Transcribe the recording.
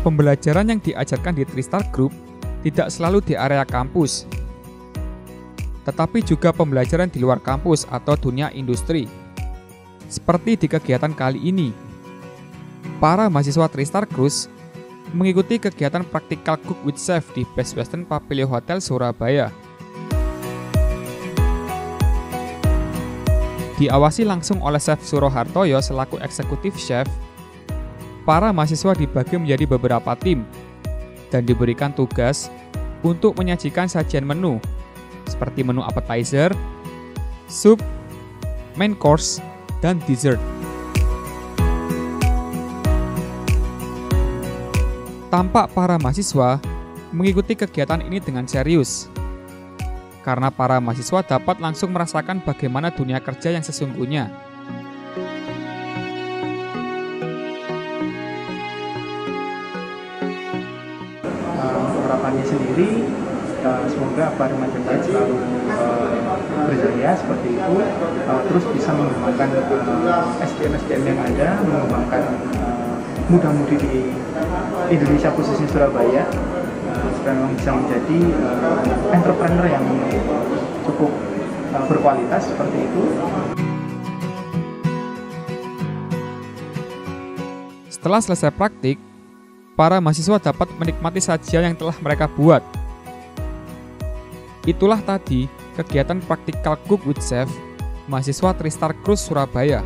Pembelajaran yang diajarkan di Tristar Group tidak selalu di area kampus, tetapi juga pembelajaran di luar kampus atau dunia industri. Seperti di kegiatan kali ini, para mahasiswa Tristar Cruise mengikuti kegiatan praktikal Cook with Chef di Best Western Pavilion Hotel Surabaya. Diawasi langsung oleh Chef Surohartoyo selaku eksekutif chef para mahasiswa dibagi menjadi beberapa tim dan diberikan tugas untuk menyajikan sajian menu seperti menu appetizer, sup, main course, dan dessert. Tampak para mahasiswa mengikuti kegiatan ini dengan serius, karena para mahasiswa dapat langsung merasakan bagaimana dunia kerja yang sesungguhnya. Harapannya sendiri uh, semoga apa remaja Pride selalu uh, berjaya seperti itu uh, terus bisa mengembangkan uh, SDM SDM yang ada mengembangkan uh, muda-mudi di Indonesia khususnya Surabaya uh, supaya memang bisa menjadi uh, entrepreneur yang cukup uh, berkualitas seperti itu. Setelah selesai praktik, para mahasiswa dapat menikmati sajian yang telah mereka buat. Itulah tadi kegiatan praktikal Cook with Chef mahasiswa Tristar Cruise Surabaya.